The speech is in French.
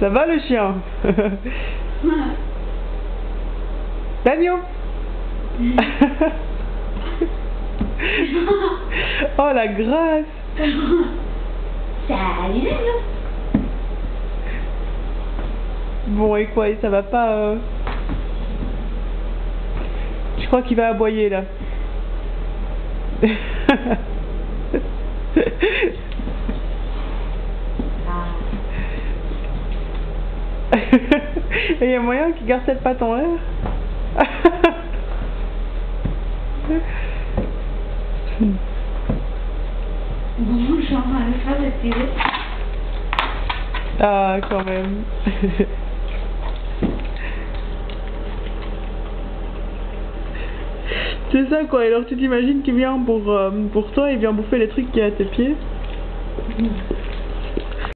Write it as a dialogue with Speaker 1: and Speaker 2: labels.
Speaker 1: Ça va le chien Damien Oh la grâce
Speaker 2: Salut
Speaker 1: Bon et quoi, ça va pas euh... Je crois qu'il va aboyer là. Et il y a moyen qu'il garde cette patte en l'air
Speaker 2: Bon, j'en ai pas de tirer.
Speaker 1: Ah, quand même. C'est ça quoi, alors tu t'imagines qu'il vient pour, euh, pour toi, il vient bouffer les trucs qui y a à tes pieds?